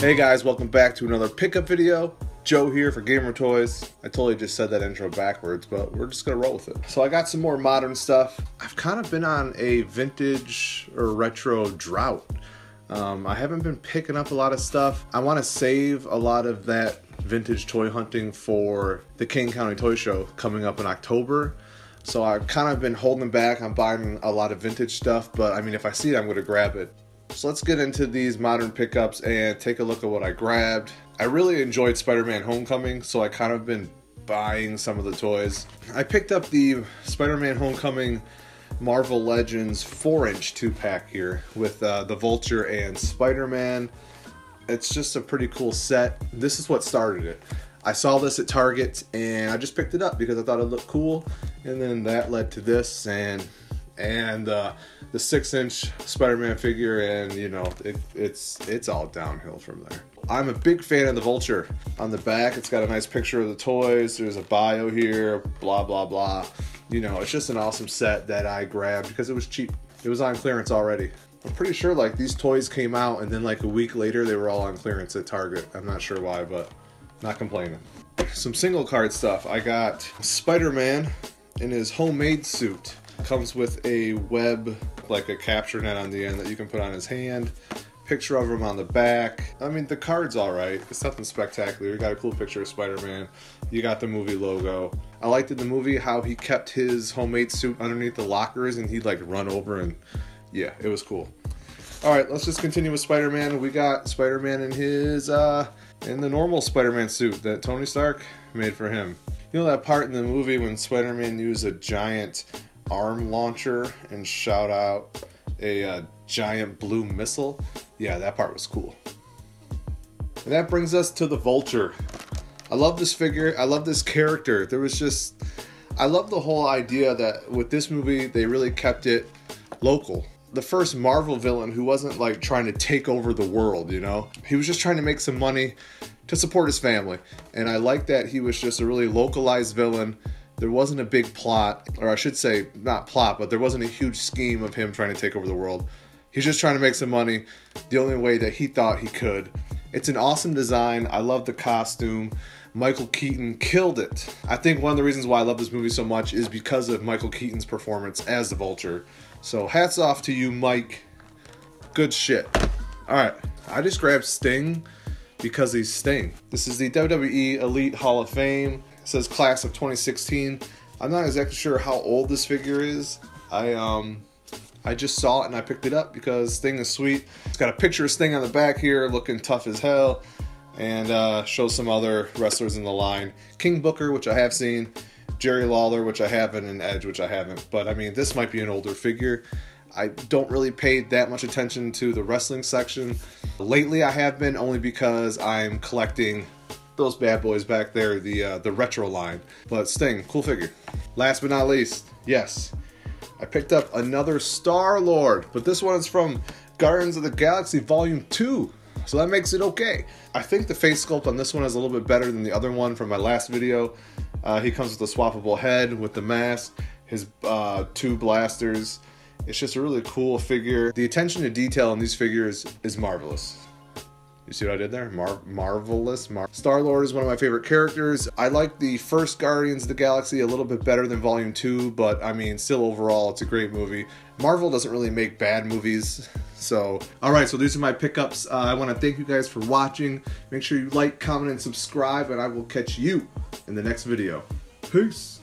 Hey guys, welcome back to another pickup video. Joe here for GamerToyz. I totally just said that intro backwards, but we're just gonna roll with it. So I got some more modern stuff. I've kind of been on a vintage or retro drought. Um, I haven't been picking up a lot of stuff. I want to save a lot of that vintage toy hunting for the King County Toy Show coming up in October. So I've kind of been holding back on buying a lot of vintage stuff, but I mean, if I see it, I'm to grab it. So let's get into these modern pickups and take a look at what I grabbed. I really enjoyed Spider-Man Homecoming, so I kind of been buying some of the toys. I picked up the Spider-Man Homecoming Marvel Legends 4-inch 2-pack here with uh, the Vulture and Spider-Man. It's just a pretty cool set. This is what started it. I saw this at Target and I just picked it up because I thought it looked cool, and then that led to this and and uh, the six-inch Spider-Man figure, and you know it, it's it's all downhill from there. I'm a big fan of the Vulture. On the back, it's got a nice picture of the toys. There's a bio here, blah blah blah. You know, it's just an awesome set that I grabbed because it was cheap. It was on clearance already. I'm pretty sure like these toys came out and then like a week later they were all on clearance at Target. I'm not sure why, but not complaining. Some single card stuff. I got Spider-Man in his homemade suit. Comes with a web, like a capture net on the end that you can put on his hand. Picture of him on the back. I mean, the card's alright. It's nothing spectacular. You got a cool picture of Spider-Man. You got the movie logo. I liked in the movie how he kept his homemade suit underneath the lockers and he'd like run over and yeah, it was cool. Alright, let's just continue with Spider-Man. We got Spider-Man in his uh in the normal Spider-Man suit that Tony Stark made for him. You know that part in the movie when Spider-Man used a giant arm launcher and shout out a uh, giant blue missile? Yeah, that part was cool. And that brings us to the Vulture. I love this figure. I love this character. There was just, I love the whole idea that with this movie, they really kept it local the first Marvel villain who wasn't like trying to take over the world, you know? He was just trying to make some money to support his family. And I like that he was just a really localized villain. There wasn't a big plot, or I should say, not plot, but there wasn't a huge scheme of him trying to take over the world. He's just trying to make some money the only way that he thought he could. It's an awesome design. I love the costume. Michael Keaton killed it. I think one of the reasons why I love this movie so much is because of Michael Keaton's performance as the Vulture. So hats off to you, Mike. Good shit. All right, I just grabbed Sting because he's Sting. This is the WWE Elite Hall of Fame. It says class of 2016. I'm not exactly sure how old this figure is. I um I just saw it and I picked it up because Sting is sweet. It's got a picture of Sting on the back here, looking tough as hell, and uh, shows some other wrestlers in the line. King Booker, which I have seen, Jerry Lawler, which I haven't, and Edge, which I haven't. But I mean, this might be an older figure. I don't really pay that much attention to the wrestling section. Lately, I have been only because I'm collecting those bad boys back there, the uh, the retro line. But Sting, cool figure. Last but not least, yes, I picked up another Star Lord, but this one is from Guardians of the Galaxy Volume 2. So that makes it okay. I think the face sculpt on this one is a little bit better than the other one from my last video. Uh, he comes with a swappable head with the mask, his uh, two blasters. It's just a really cool figure. The attention to detail in these figures is marvelous. You see what I did there? Mar- marvelous. Mar- Star Lord is one of my favorite characters. I like the first Guardians of the Galaxy a little bit better than Volume 2, but I mean, still overall, it's a great movie. Marvel doesn't really make bad movies. So, all right, so these are my pickups. Uh, I want to thank you guys for watching. Make sure you like, comment, and subscribe, and I will catch you in the next video. Peace.